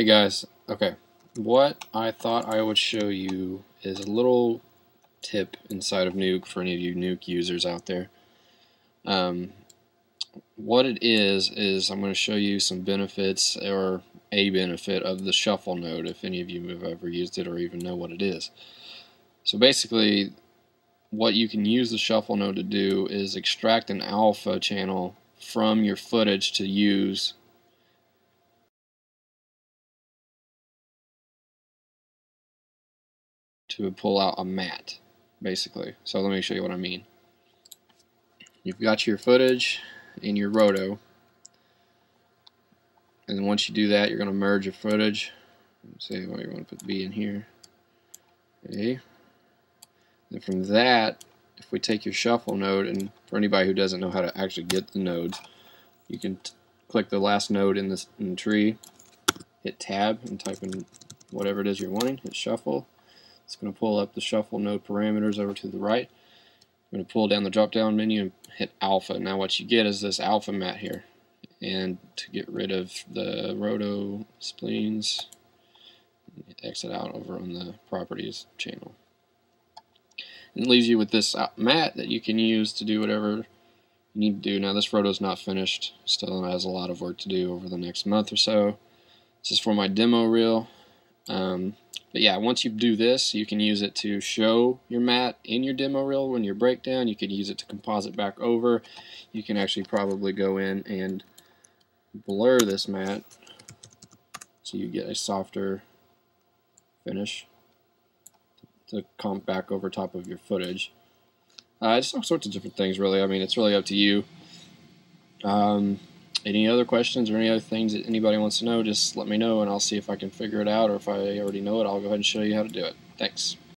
Hey guys, okay. What I thought I would show you is a little tip inside of Nuke for any of you Nuke users out there. Um, what it is, is I'm going to show you some benefits or a benefit of the shuffle node if any of you have ever used it or even know what it is. So basically, what you can use the shuffle node to do is extract an alpha channel from your footage to use to pull out a matte, basically. So let me show you what I mean. You've got your footage in your roto, and once you do that, you're going to merge your footage. Say what you want to put B in here. Okay. And from that, if we take your shuffle node, and for anybody who doesn't know how to actually get the nodes, you can click the last node in, this, in the tree, hit tab, and type in whatever it is you're wanting, hit shuffle, it's going to pull up the shuffle node parameters over to the right. I'm going to pull down the drop down menu and hit alpha. Now what you get is this alpha matte here. And to get rid of the roto splines, exit out over on the properties channel. And it leaves you with this uh, matte that you can use to do whatever you need to do. Now this roto is not finished, still has a lot of work to do over the next month or so. This is for my demo reel. Um, but yeah, once you do this, you can use it to show your matte in your demo reel when you're breakdown. You could use it to composite back over. You can actually probably go in and blur this matte so you get a softer finish to comp back over top of your footage. Uh, just all sorts of different things, really. I mean, it's really up to you. Um, any other questions or any other things that anybody wants to know, just let me know and I'll see if I can figure it out or if I already know it, I'll go ahead and show you how to do it. Thanks.